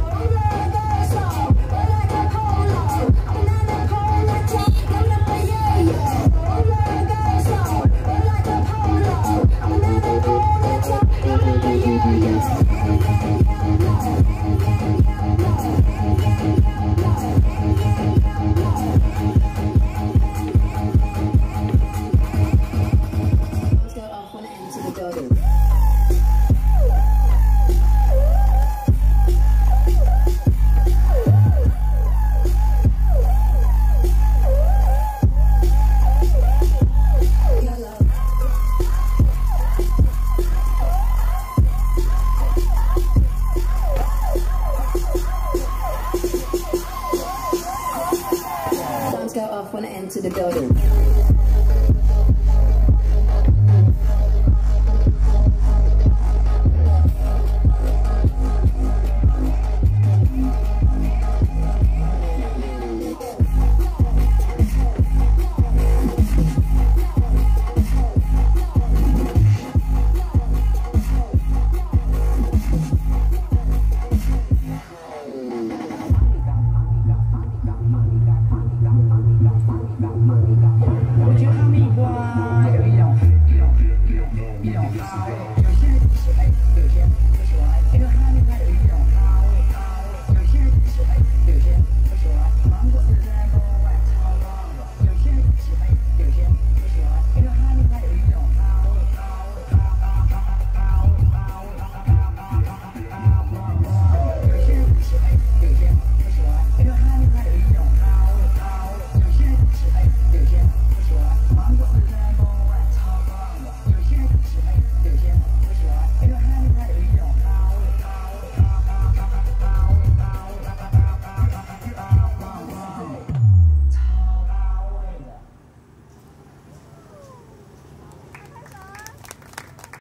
Oh, Gonna enter the building.